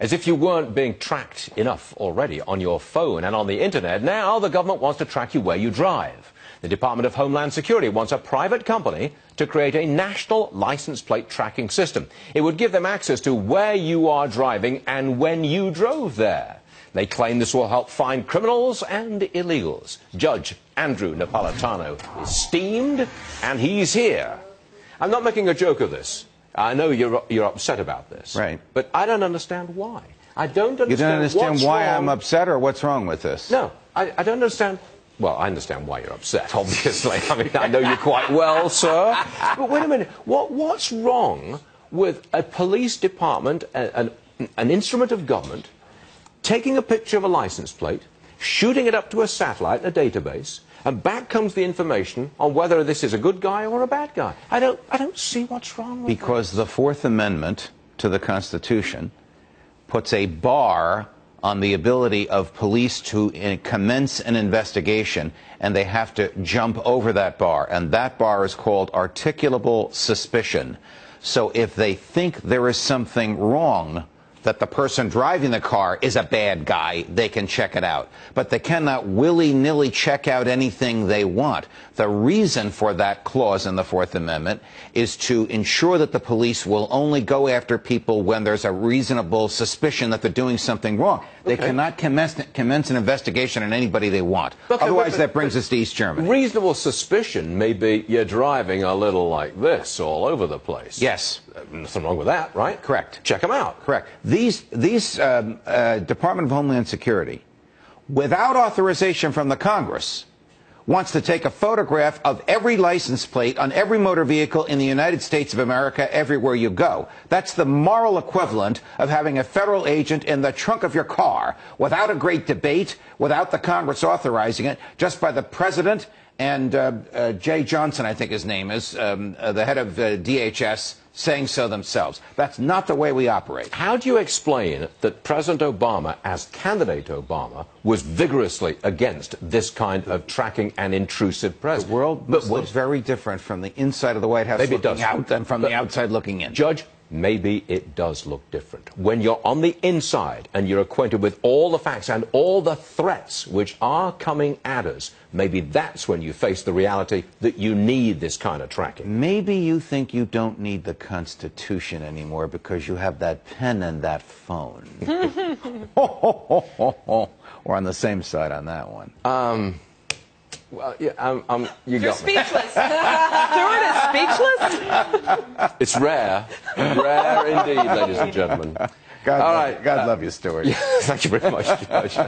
As if you weren't being tracked enough already on your phone and on the internet, now the government wants to track you where you drive. The Department of Homeland Security wants a private company to create a national license plate tracking system. It would give them access to where you are driving and when you drove there. They claim this will help find criminals and illegals. Judge Andrew Napolitano is steamed, and he's here. I'm not making a joke of this. I know you're, you're upset about this. Right. But I don't understand why. I don't understand You don't understand why wrong. I'm upset or what's wrong with this? No, I, I don't understand. Well, I understand why you're upset, obviously. I mean, I know you quite well, sir. But wait a minute. What, what's wrong with a police department, an, an instrument of government, taking a picture of a license plate, shooting it up to a satellite, a database, and back comes the information on whether this is a good guy or a bad guy? I don't, I don't see what's wrong with Because the Fourth Amendment to the Constitution puts a bar on the ability of police to uh, commence an investigation, and they have to jump over that bar. And that bar is called articulable suspicion. So if they think there is something wrong, that the person driving the car is a bad guy, they can check it out. But they cannot willy nilly check out anything they want. The reason for that clause in the Fourth Amendment is to ensure that the police will only go after people when there's a reasonable suspicion that they're doing something wrong. They Okay. cannot commence, commence an investigation on anybody they want. Okay, Otherwise, but- that brings us to East Germany. Reasonable suspicion may be you're driving a little like this all over the place. Yes. Uh, Nothing wrong with that, right? Correct. Check them out. Correct. These, these um, uh, Department of Homeland Security, without authorization from the Congress, wants to take a photograph of every license plate on every motor vehicle in the United States of America everywhere you go. That's the moral equivalent of having a federal agent in the trunk of your car without a great debate, without the Congress authorizing it, just by the president and uh, uh, Jeh Johnson, I think his name is, um, uh, the head of uh, DHS, saying so themselves. That's not the way we operate. How do you explain that President Obama, as candidate Obama, was vigorously against this kind of tracking and intrusive presence? The world but looks very different from the inside of the White House Maybe looking out than from But- the outside looking in. Judge, maybe it does look different. When you're on the inside and you're acquainted with all the facts and all the threats which are coming at us, maybe that's when you face the reality that you need this kind of tracking. Maybe you think you don't need the Constitution anymore because you have that pen and that phone. We're on the same side on that one. Um, Well, yeah, um, um, you You're got speechless. Stuart is speechless. It's rare, rare indeed, ladies and gentlemen. God, All love, right. God love you, Stuart. Thank you very much, Judge.